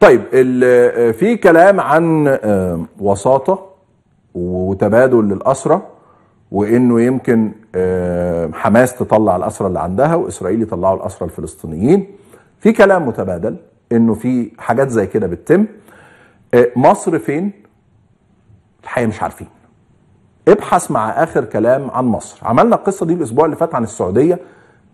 طيب ال- في كلام عن آه، وساطة وتبادل للأسرى وإنه يمكن آه، حماس تطلع الأسرى اللي عندها وإسرائيل يطلعوا الأسرى الفلسطينيين. في كلام متبادل إنه في حاجات زي كده بتتم. آه، مصر فين؟ الحقيقة مش عارفين. ابحث مع آخر كلام عن مصر. عملنا القصة دي الأسبوع اللي فات عن السعودية.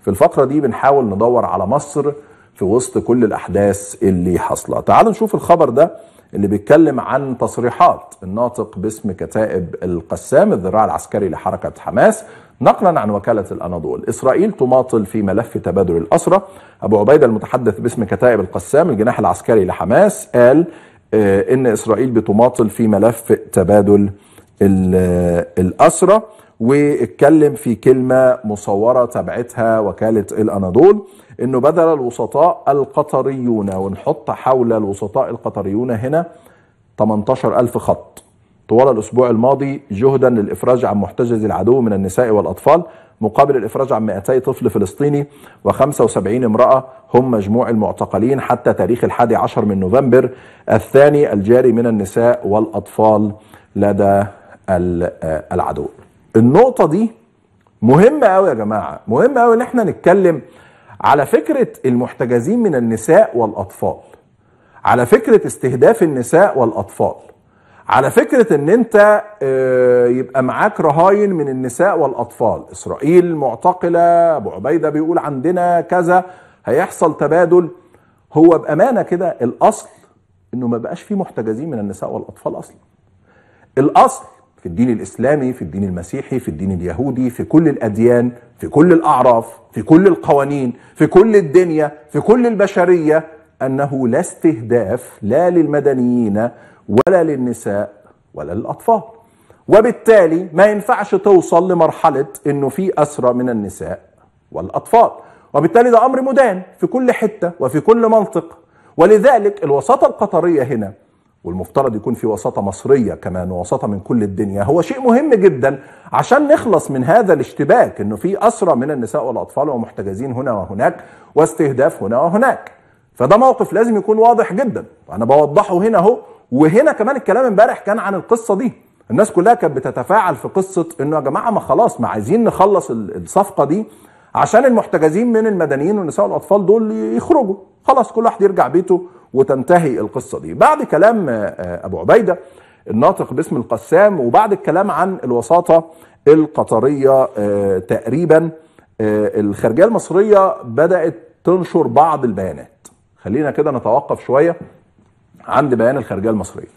في الفترة دي بنحاول ندور على مصر في وسط كل الأحداث اللي حاصلة. تعالوا نشوف الخبر ده اللي بيتكلم عن تصريحات الناطق باسم كتائب القسام الذراع العسكري لحركة حماس نقلا عن وكالة الأناضول. إسرائيل تماطل في ملف تبادل الاسرى أبو عبيدة المتحدث باسم كتائب القسام الجناح العسكري لحماس قال آه، إن إسرائيل بتماطل في ملف تبادل الأسرة واتكلم في كلمة مصورة تبعتها وكالة الأناضول إنه بدل الوسطاء القطريون ونحط حول الوسطاء القطريون هنا 18 ألف خط. طوال الأسبوع الماضي جهدا للإفراج عن محتجز العدو من النساء والأطفال مقابل الإفراج عن 200 طفل فلسطيني و75 امرأة هم مجموع المعتقلين حتى تاريخ الحادي عشر من نوفمبر الثاني الجاري من النساء والأطفال لدى العدو. النقطة دي مهمة قوي يا جماعة. مهمة قوي إن إحنا نتكلم على فكرة المحتجزين من النساء والأطفال. على فكرة استهداف النساء والأطفال. على فكرة إن أنت آه، يبقى معاك رهاين من النساء والأطفال. إسرائيل معتقلة أبو عبيدة بيقول عندنا كذا هيحصل تبادل. هو بأمانة كده الأصل إنه ما بقاش فيه محتجزين من النساء والأطفال أصلا. الأصل في الدين الإسلامي في الدين المسيحي في الدين اليهودي في كل الأديان في كل الأعراف في كل القوانين في كل الدنيا في كل البشرية أنه لا استهداف لا للمدنيين ولا للنساء ولا للأطفال. وبالتالي ما ينفعش توصل لمرحلة إنه في اسرى من النساء والأطفال. وبالتالي ده أمر مدان في كل حتة وفي كل منطق. ولذلك الوساطة القطرية هنا والمفترض يكون في وساطة مصرية كمان ووساطة من كل الدنيا. هو شيء مهم جدا عشان نخلص من هذا الاشتباك إنه في أسرى من النساء والأطفال ومحتجزين هنا وهناك واستهداف هنا وهناك. فده موقف لازم يكون واضح جدا. أنا بوضحه هنا أهو. وهنا كمان الكلام امبارح كان عن القصة دي. الناس كلها كانت بتتفاعل في قصة إنه يا جماعة ما خلاص ما عايزين نخلص ال- الصفقة دي عشان المحتجزين من المدنيين والنساء والأطفال دول يخرجوا. خلاص كل واحد يرجع بيته وتنتهي القصة دي. بعد كلام آه، أبو عبيدة الناطق باسم القسام وبعد الكلام عن الوساطة القطرية آه، تقريبا آه، الخارجية المصرية بدأت تنشر بعض البيانات. خلينا كده نتوقف شوية عند بيان الخارجية المصرية.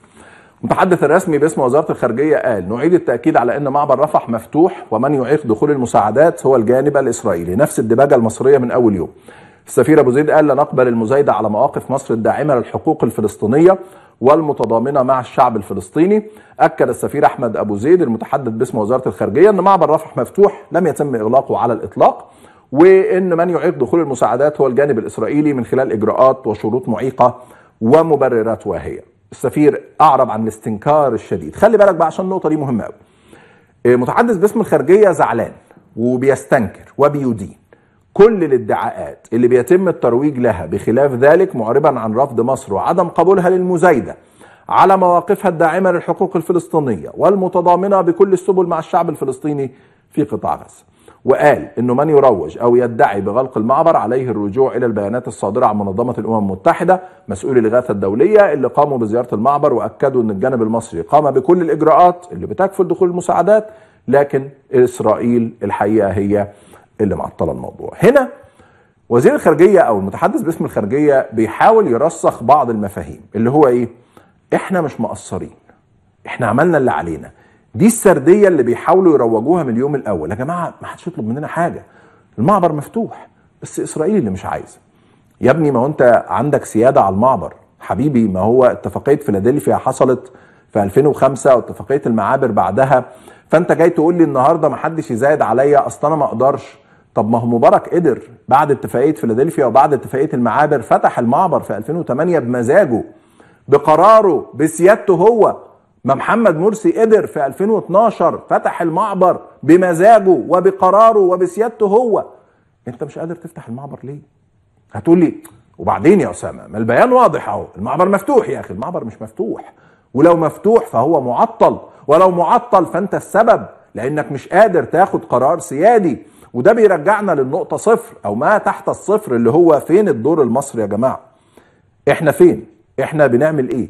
المتحدث الرسمي باسم وزارة الخارجية قال نعيد التأكيد على إن معبر رفح مفتوح ومن يعيق دخول المساعدات هو الجانب الإسرائيلي. نفس الدباجة المصرية من أول يوم. السفير أبو زيد قال لا نقبل المزايدة على مواقف مصر الداعمة للحقوق الفلسطينية والمتضامنة مع الشعب الفلسطيني. أكد السفير أحمد أبو زيد المتحدث باسم وزارة الخارجية إن معبر رفح مفتوح لم يتم إغلاقه على الإطلاق وإن من يعيق دخول المساعدات هو الجانب الإسرائيلي من خلال إجراءات وشروط معيقة ومبررات واهية. السفير أعرب عن الاستنكار الشديد. خلي بالك بقى عشان النقطه دي مهمة قوي متحدث باسم الخارجية زعلان وبيستنكر وبيدين. كل الادعاءات اللي بيتم الترويج لها بخلاف ذلك معربا عن رفض مصر وعدم قبولها للمزايدة على مواقفها الداعمة للحقوق الفلسطينية والمتضامنة بكل السبل مع الشعب الفلسطيني في قطاع غزة. وقال إنه من يروج أو يدعي بغلق المعبر عليه الرجوع إلى البيانات الصادرة عن منظمة الأمم المتحدة مسؤولي الإغاثة الدولية اللي قاموا بزيارة المعبر وأكدوا إن الجانب المصري قام بكل الإجراءات اللي بتكفل دخول المساعدات لكن إسرائيل الحقيقة هي اللي معطلة الموضوع. هنا وزير الخارجية أو المتحدث باسم الخارجية بيحاول يرسخ بعض المفاهيم اللي هو إيه؟ إحنا مش مقصرين. إحنا عملنا اللي علينا. دي السردية اللي بيحاولوا يروجوها من اليوم الأول، يا جماعة ما حدش يطلب مننا حاجة. المعبر مفتوح بس إسرائيل اللي مش عايزة. يا ابني ما هو أنت عندك سيادة على المعبر، حبيبي ما هو اتفاقية فيلادلفيا حصلت في 2005 واتفاقية المعابر بعدها فأنت جاي تقول لي النهارده ما حدش يزايد عليا أصل أنا ما أقدرش طب ما هو مبارك قدر بعد اتفاقية فيلادلفيا وبعد اتفاقية المعابر فتح المعبر في 2008 بمزاجه بقراره بسيادته هو. ما محمد مرسي قدر في 2012 فتح المعبر بمزاجه وبقراره وبسيادته هو. انت مش قادر تفتح المعبر ليه؟ هتقول لي وبعدين يا أسامة ما البيان واضح أهو المعبر مفتوح يا أخي المعبر مش مفتوح. ولو مفتوح فهو معطل ولو معطل فأنت السبب لأنك مش قادر تاخد قرار سيادي. وده بيرجعنا للنقطة صفر أو ما تحت الصفر اللي هو فين الدور المصري يا جماعة؟ إحنا فين؟ إحنا بنعمل إيه؟